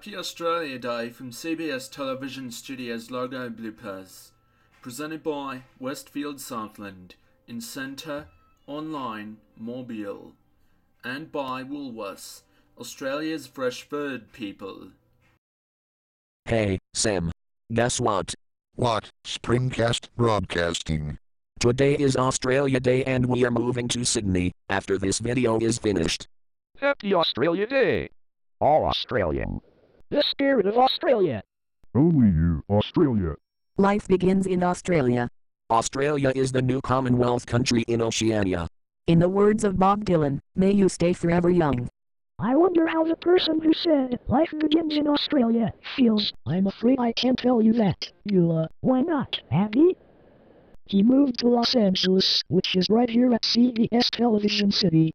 Happy Australia Day from CBS Television Studios logo bloopers. Presented by Westfield Southland in Centre, Online, Mobile. And by Woolworths, Australia's fresh food people. Hey, Sam. Guess what? What? Springcast Broadcasting. Today is Australia Day and we are moving to Sydney after this video is finished. Happy Australia Day! All Australian. The spirit of Australia. Only you, Australia. Life begins in Australia. Australia is the new Commonwealth country in Oceania. In the words of Bob Dylan, may you stay forever young. I wonder how the person who said life begins in Australia feels. I'm afraid I can't tell you that. You, uh, why not, Abby? He moved to Los Angeles, which is right here at CBS Television City.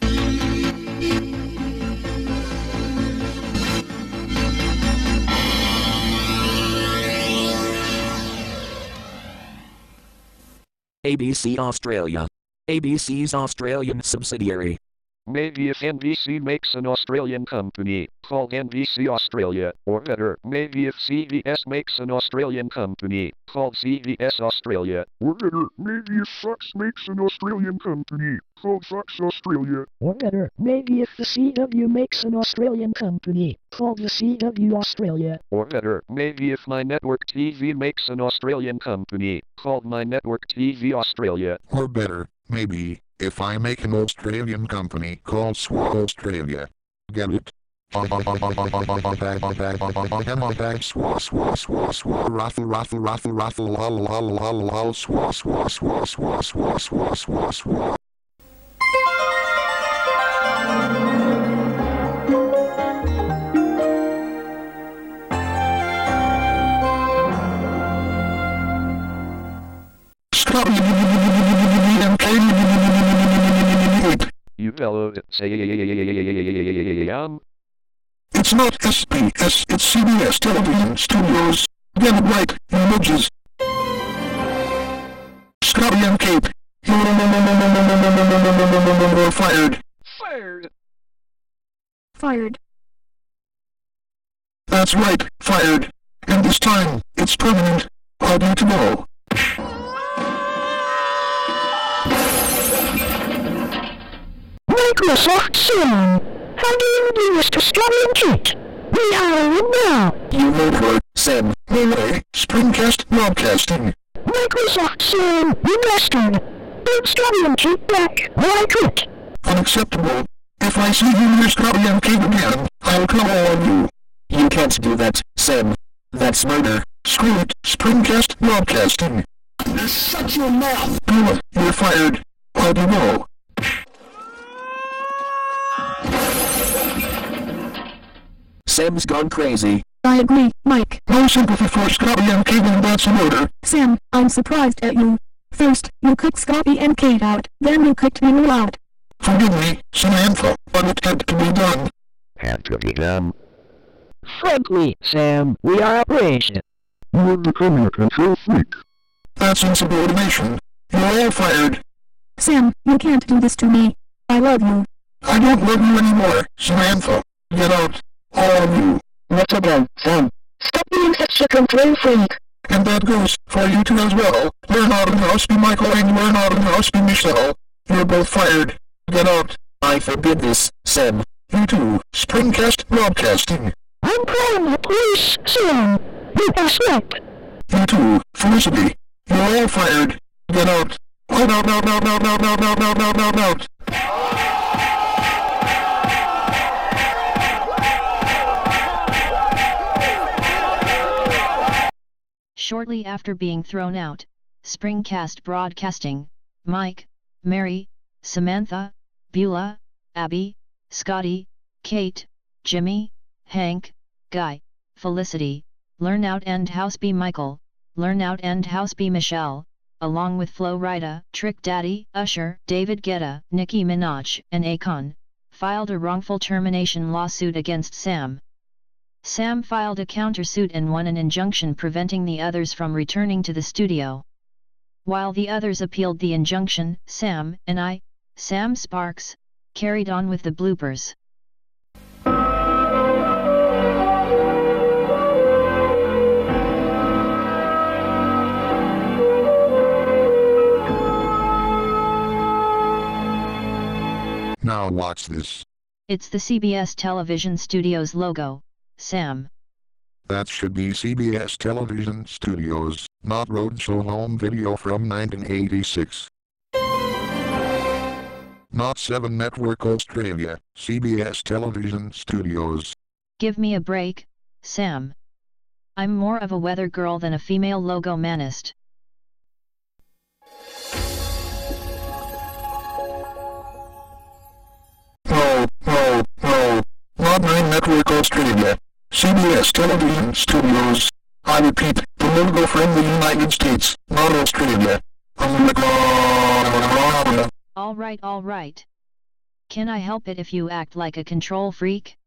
ABC Australia. ABC's Australian subsidiary. Maybe if NBC makes an Australian company called NBC Australia, or better, maybe if CBS makes an Australian company called CBS Australia, Or better, maybe if Fox makes an Australian company called Fox Australia. Or better, maybe if the CW makes an Australian company called the CW Australia. or better, maybe if MyNetworkTV makes an Australian company called MyNetworkTV Australia, Or better, maybe, if I make an Australian company called SWA Australia. Get it? Raffle raffle raffle fellow It's not SBS, it's CBS Television Studios. Get it right, images. Scotty and Kate. You're fired. fired. Fired. That's right, fired. And this time, it's permanent. I'll be tomorrow. Microsoft Sam! How do you do, Mr. Scotty and Kate? We are in now! You heard her, Sam. No way. Springcast Broadcasting. Microsoft Sam! You bastard! Scotty and Kate back, I quit! Unacceptable. If I see you Scotty and Kate again, I'll call on you. You can't do that, Sam. That's murder. Screw it. Springcast Broadcasting. Shut your mouth! Bella, you're fired. How do you know? Sam's gone crazy. I agree, Mike. No sympathy for Scotty and Kate and that's a murder. Sam, I'm surprised at you. First, you kicked Scotty and Kate out, then you kicked me out. Forgive me, Samantha, but it had to be done. Had to be done. Frankly, Sam, we are outraged. You're becoming a control freak. That's insubordination. You're all fired. Sam, you can't do this to me. I love you. I don't love you anymore, Samantha. Get out. All of you. What again, Sam? Stop being such a control freak! And that goes for you two as well. Lernout and Hauspie Michael and Lernout and Hauspie Michelle. You're both fired. Get out. I forbid this, Sam. You two. Springcast Broadcasting. I'm calling the police, Sam! You ass up! You two. Felicity. You're all fired. Get out. Out, out, out, out, out, out, out, out, out, out, out, Shortly after being thrown out, Springcast Broadcasting, Mike, Mary, Samantha, Beulah, Abby, Scotty, Kate, Jimmy, Hank, Guy, Felicity, Lernout and Hauspie Michael, Lernout and Hauspie Michelle, along with Flo Rida, Trick Daddy, Usher, David Guetta, Nicki Minaj, and Akon, filed a wrongful termination lawsuit against Sam. Sam filed a countersuit and won an injunction preventing the others from returning to the studio. While the others appealed the injunction, Sam and I, Sam Sparks, carried on with the bloopers. Now watch this. It's the CBS television studio's logo, Sam. That should be CBS Television Studios, not Roadshow Home Video from 1986. Not 7 Network Australia, CBS Television Studios. Give me a break, Sam. I'm more of a weather girl than a female logo manist. No, no, no. Not 9 Network Australia. CBS Television Studios. I repeat, the logo from the United States, not Australia. Alright, alright. Can I help it if you act like a control freak?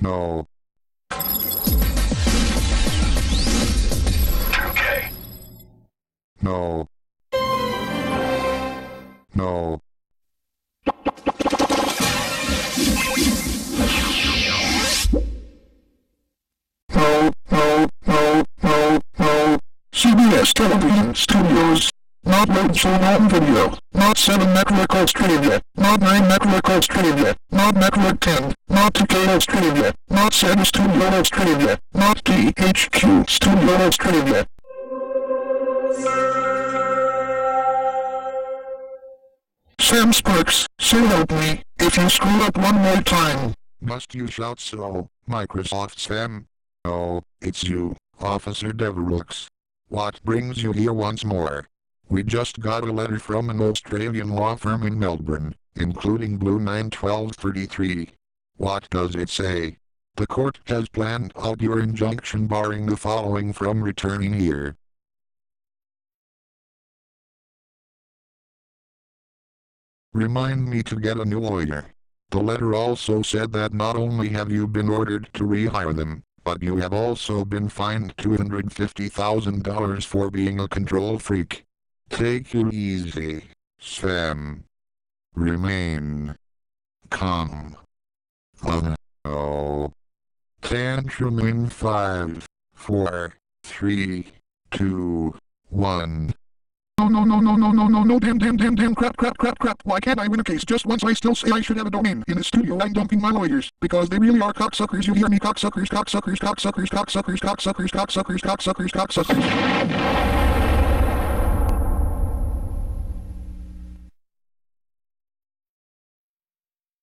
No. No. No. No, no, no, no, no. CBS Television Studios. Not Roadshow Home Video. Not 7 Network Australia. Not 9 Network Australia. Not Network 10. Not 2K Australia. Not 7 Studio Australia. Not THQ Studio Australia. Sam Sparks, so help me, if you screw up one more time. Must you shout so, Microsoft Sam? Oh, it's you, Officer Devereaux. What brings you here once more? We just got a letter from an Australian law firm in Melbourne, including Blue 91233. What does it say? The court has planned out your injunction barring the following from returning here. Remind me to get a new lawyer. The letter also said that not only have you been ordered to rehire them, but you have also been fined $250,000 for being a control freak. Take it easy, Sam. Remain calm. Oh no. Tantrum in five, four, three, two, one. No, no, no, no, no, no, no, no, damn, damn, damn, damn, crap, crap, crap, crap. Why can't I win a case just once? I still say I should have a domain. In the studio, I'm dumping my lawyers. Because they really are cocksuckers. You hear me? Cocksuckers, cocksuckers, cocksuckers, cocksuckers, cocksuckers, cocksuckers, cocksuckers, cocksuckers.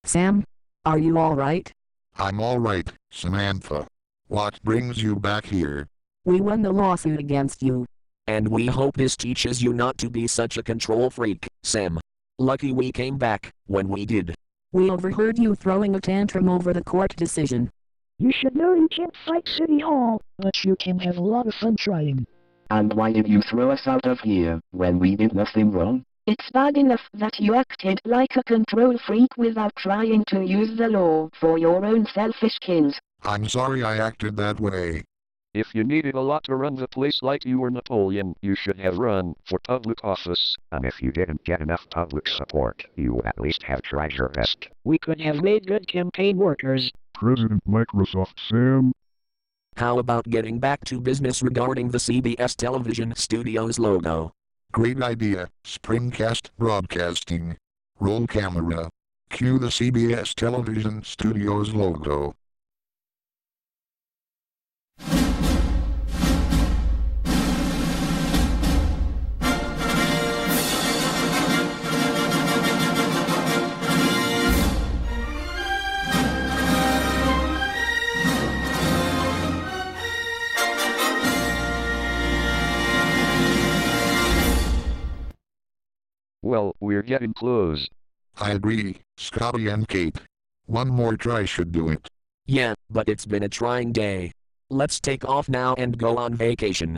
Sam? Are you alright? I'm alright, Samantha. What brings you back here? We won the lawsuit against you. And we hope this teaches you not to be such a control freak, Sam. Lucky we came back, when we did. We overheard you throwing a tantrum over the court decision. You should know you can't fight City Hall, but you can have a lot of fun trying. And why did you throw us out of here, when we did nothing wrong? It's bad enough that you acted like a control freak without trying to use the law for your own selfish kills. I'm sorry I acted that way. If you needed a lot to run the place like you were Napoleon, you should have run for public office. And if you didn't get enough public support, you would at least have tried your best. We could have made good campaign workers. President Microsoft Sam. How about getting back to business regarding the CBS Television Studios logo? Great idea, Springcast Broadcasting. Roll camera. Cue the CBS Television Studios logo. Well, we're getting close. I agree, Scotty and Kate. One more try should do it. Yeah, but it's been a trying day. Let's take off now and go on vacation.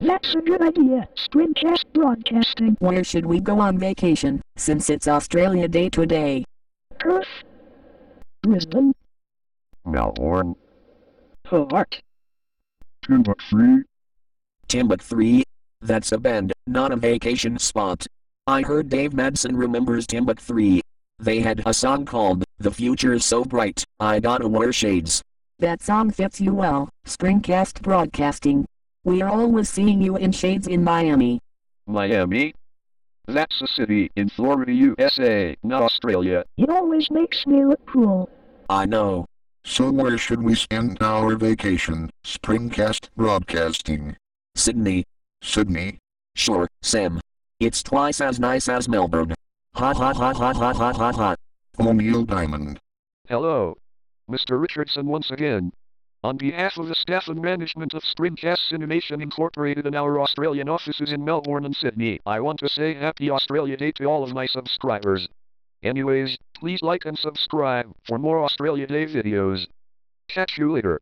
That's a good idea, Springcast Broadcasting. Where should we go on vacation, since it's Australia Day today? Perth. Brisbane. Melbourne. Hobart. Timbuk3. Timbuk 3? That's a bend, not a vacation spot. I heard Dave Madsen remembers Timbuk 3. They had a song called The Future's So Bright, I Gotta Wear Shades. That song fits you well, Springcast Broadcasting. We are always seeing you in shades in Miami. Miami? That's a city in Florida, USA, not Australia. It always makes me look cool. I know. So where should we spend our vacation? Springcast Broadcasting. Sydney. Sydney? Sure, Sam. It's twice as nice as Melbourne. Ha ha ha ha ha ha ha ha. O'Neill Diamond. Hello. Mr. Richardson once again. On behalf of the staff and management of Springcast Cinemation Incorporated and our Australian offices in Melbourne and Sydney, I want to say Happy Australia Day to all of my subscribers. Anyways, please like and subscribe for more Australia Day videos. Catch you later.